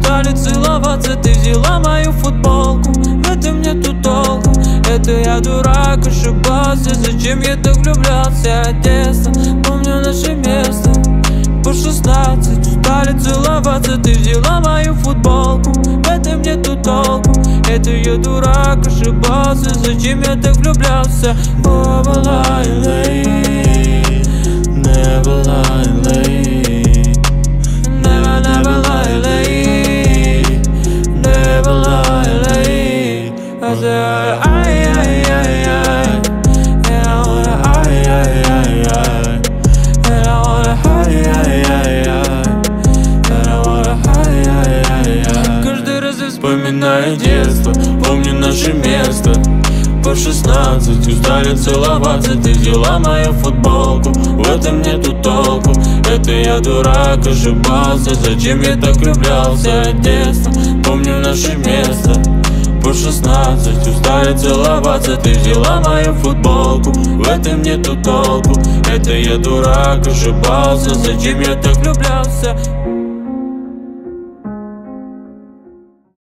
стали целоваться Ты взяла мою футболку. А В этом нету толку Это я дурак, ошибался. Зачем я так влюблялся Одесса, помню наше место. По 16 стали целоваться Ты взяла мою футболку. А В этом нету толку Это я дурак, ошибался. Зачем я так влюблялся? Бабалайла ay Каждый раз я детство, помню наше место. По шестнадцать устали целоваться Ты взяла мою футболку, в этом нету толку Это я дурак, ошибался. Зачем я так влюблялся? Детство Помню наше по шестнадцать устали целоваться. Ты взяла мою футболку, в этом нету толку. Это я дурак, ошибался Зачем я так влюблялся